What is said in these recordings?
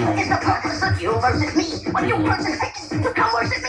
It's the purpose of you versus me. When you versus Hickey, you come versus me.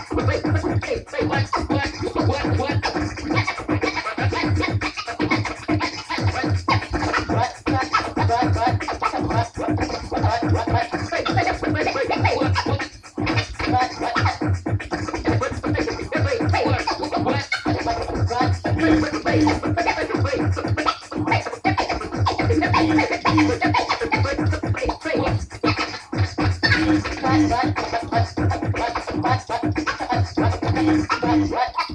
What? please, please.